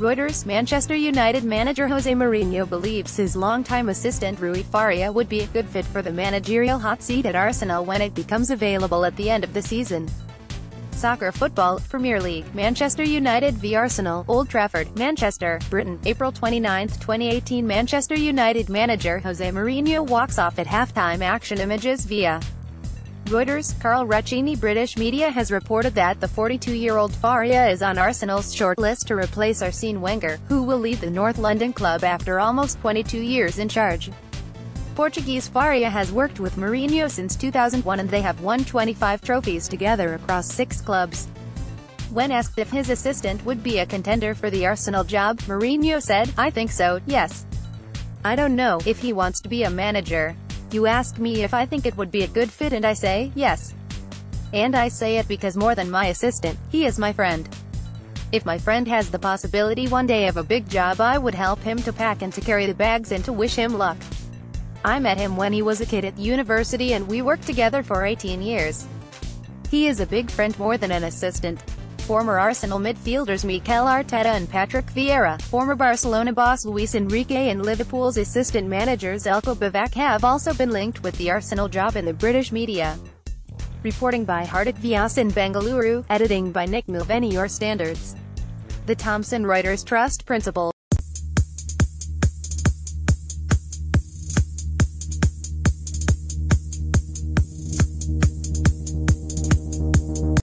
Reuters, Manchester United manager Jose Mourinho believes his longtime assistant Rui Faria would be a good fit for the managerial hot seat at Arsenal when it becomes available at the end of the season. Soccer Football, Premier League, Manchester United v Arsenal, Old Trafford, Manchester, Britain, April 29, 2018 Manchester United manager Jose Mourinho walks off at halftime action images via Reuters, Carl Recine British media has reported that the 42-year-old Faria is on Arsenal's shortlist to replace Arsene Wenger, who will lead the North London club after almost 22 years in charge. Portuguese Faria has worked with Mourinho since 2001 and they have won 25 trophies together across six clubs. When asked if his assistant would be a contender for the Arsenal job, Mourinho said, I think so, yes. I don't know if he wants to be a manager. You ask me if I think it would be a good fit and I say, yes. And I say it because more than my assistant, he is my friend. If my friend has the possibility one day of a big job I would help him to pack and to carry the bags and to wish him luck. I met him when he was a kid at university and we worked together for 18 years. He is a big friend more than an assistant former Arsenal midfielders Mikel Arteta and Patrick Vieira, former Barcelona boss Luis Enrique and Liverpool's assistant manager Željko Buvač have also been linked with the Arsenal job in the British media. Reporting by Hardik Vyas in Bengaluru, editing by Nick Mulvaney Your Standards. The Thomson Reuters Trust Principal